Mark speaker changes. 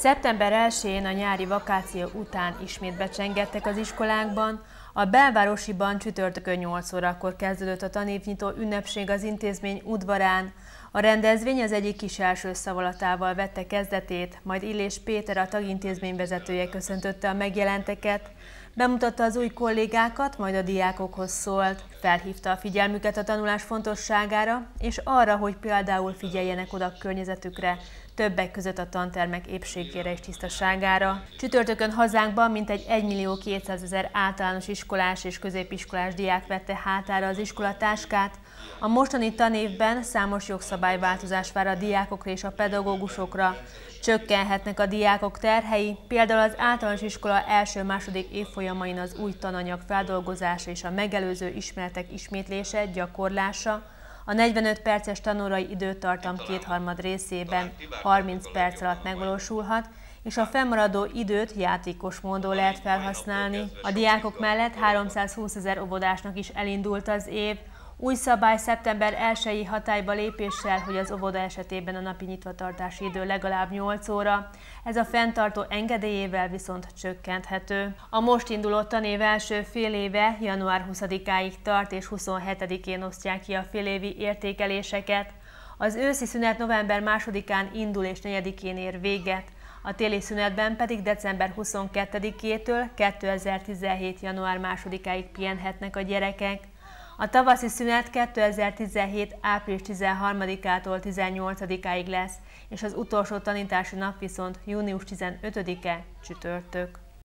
Speaker 1: Szeptember 1-én a nyári vakáció után ismét becsengettek az iskolákban. A belvárosiban csütörtökön 8 órakor kezdődött a tanévnyitó ünnepség az intézmény udvarán. A rendezvény az egyik kis első szavalatával vette kezdetét, majd Illés Péter a tagintézmény vezetője köszöntötte a megjelenteket. Bemutatta az új kollégákat, majd a diákokhoz szólt. Felhívta a figyelmüket a tanulás fontosságára, és arra, hogy például figyeljenek oda a környezetükre, többek között a tantermek épségére és tisztaságára. Csütörtökön hazánkban mintegy 1 millió 200 ezer általános iskolás és középiskolás diák vette hátára az iskolatáskát. A mostani tanévben számos jogszabályváltozás vár a diákokra és a pedagógusokra. Csökkenhetnek a diákok terhei, például az általános iskola első-második évfolyamain az új tananyag feldolgozása és a megelőző ismeretek ismétlése, gyakorlása, a 45 perces tanórai időtartam kétharmad részében 30 perc alatt megvalósulhat, és a fennmaradó időt játékos módon lehet felhasználni. A diákok mellett 320 ezer óvodásnak is elindult az év, új szabály szeptember 1-i hatályba lépéssel, hogy az óvoda esetében a napi nyitvatartási idő legalább 8 óra, ez a fenntartó engedélyével viszont csökkenthető. A most induló tanév első fél éve január 20-áig tart és 27-én osztják ki a félévi értékeléseket. Az őszi szünet november 2-án indul és 4-én ér véget, a téli szünetben pedig december 22-től 2017. január 2-áig pihenhetnek a gyerekek. A tavaszi szünet 2017. április 13-ától 18-áig lesz, és az utolsó tanítási nap viszont június 15-e csütörtök.